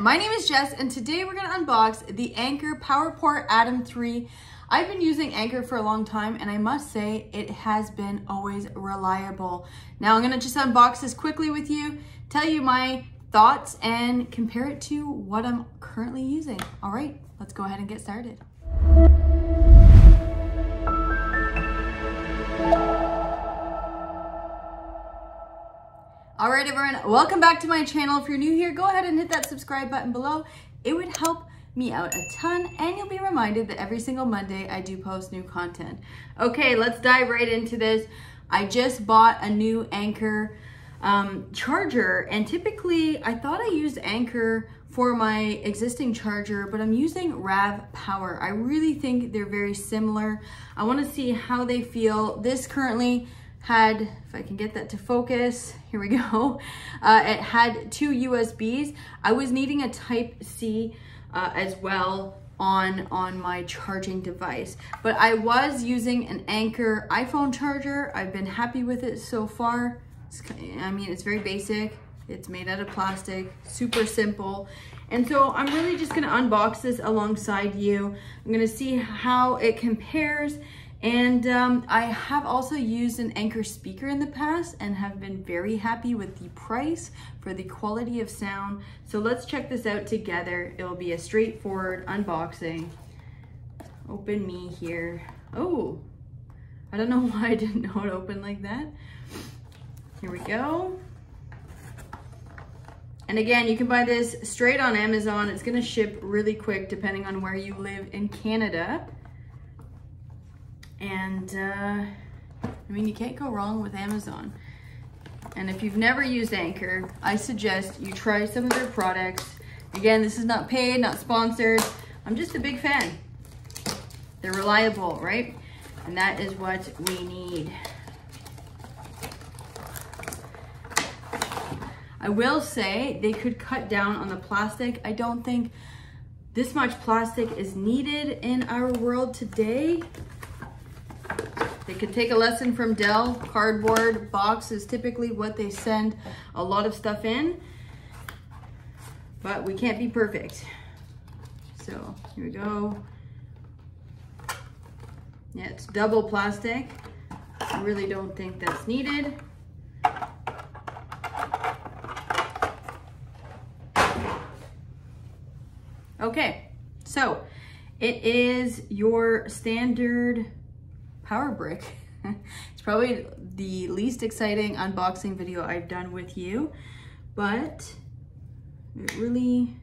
My name is Jess and today we're gonna unbox the Anker PowerPort Atom 3. I've been using Anker for a long time and I must say it has been always reliable. Now I'm gonna just unbox this quickly with you, tell you my thoughts and compare it to what I'm currently using. All right, let's go ahead and get started. Welcome back to my channel. If you're new here, go ahead and hit that subscribe button below. It would help me out a ton and you'll be reminded that every single Monday I do post new content. Okay, let's dive right into this. I just bought a new Anker um, charger and typically I thought I used Anker for my existing charger, but I'm using RAVPower. I really think they're very similar. I wanna see how they feel. This currently had, if I can get that to focus, here we go. Uh, it had two USBs. I was needing a type C uh, as well on, on my charging device. But I was using an Anker iPhone charger. I've been happy with it so far. It's, I mean, it's very basic. It's made out of plastic, super simple. And so I'm really just gonna unbox this alongside you. I'm gonna see how it compares and um, I have also used an Anker speaker in the past and have been very happy with the price for the quality of sound. So let's check this out together. It will be a straightforward unboxing. Open me here. Oh, I don't know why I didn't know it opened like that. Here we go. And again, you can buy this straight on Amazon. It's gonna ship really quick depending on where you live in Canada. And uh, I mean, you can't go wrong with Amazon. And if you've never used Anker, I suggest you try some of their products. Again, this is not paid, not sponsored. I'm just a big fan. They're reliable, right? And that is what we need. I will say they could cut down on the plastic. I don't think this much plastic is needed in our world today. They could take a lesson from Dell. Cardboard box is typically what they send a lot of stuff in, but we can't be perfect. So here we go. Yeah, it's double plastic. I really don't think that's needed. Okay, so it is your standard power brick. it's probably the least exciting unboxing video I've done with you, but it really,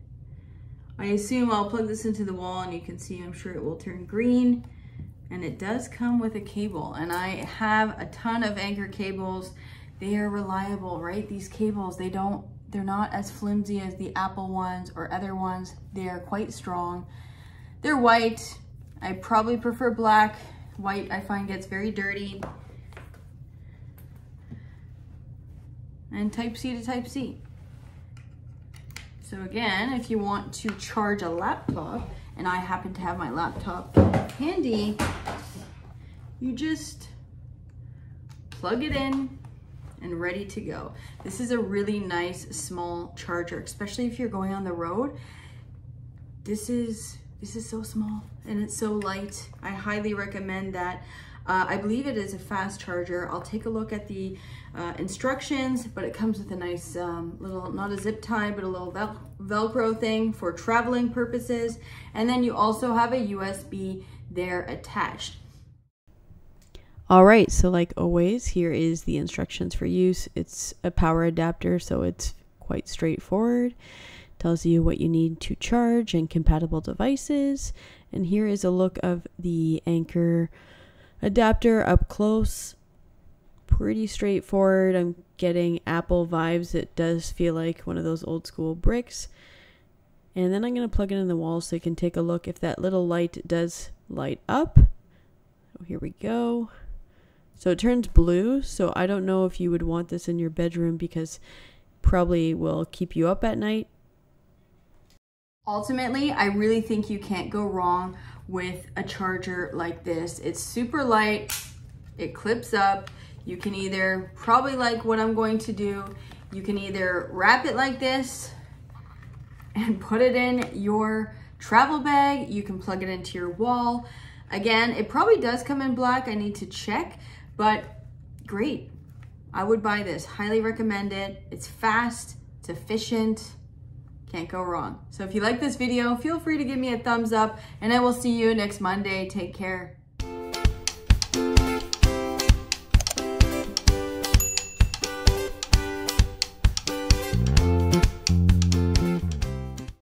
I assume I'll plug this into the wall and you can see, I'm sure it will turn green. And it does come with a cable and I have a ton of Anker cables. They are reliable, right? These cables, they don't, they're not as flimsy as the Apple ones or other ones. They are quite strong. They're white. I probably prefer black White I find gets very dirty. And type C to type C. So again, if you want to charge a laptop, and I happen to have my laptop handy, you just plug it in and ready to go. This is a really nice small charger, especially if you're going on the road. This is this is so small and it's so light. I highly recommend that. Uh, I believe it is a fast charger. I'll take a look at the uh, instructions, but it comes with a nice um, little, not a zip tie, but a little vel Velcro thing for traveling purposes. And then you also have a USB there attached. All right, so like always, here is the instructions for use. It's a power adapter, so it's quite straightforward tells you what you need to charge and compatible devices. And here is a look of the Anker adapter up close. Pretty straightforward. I'm getting Apple vibes. It does feel like one of those old school bricks. And then I'm going to plug it in the wall so you can take a look if that little light does light up. So here we go. So it turns blue. So I don't know if you would want this in your bedroom because probably will keep you up at night. Ultimately, I really think you can't go wrong with a charger like this. It's super light, it clips up. You can either, probably like what I'm going to do, you can either wrap it like this and put it in your travel bag. You can plug it into your wall. Again, it probably does come in black. I need to check, but great. I would buy this. Highly recommend it. It's fast, it's efficient, can't go wrong. So if you like this video, feel free to give me a thumbs up and I will see you next Monday. Take care.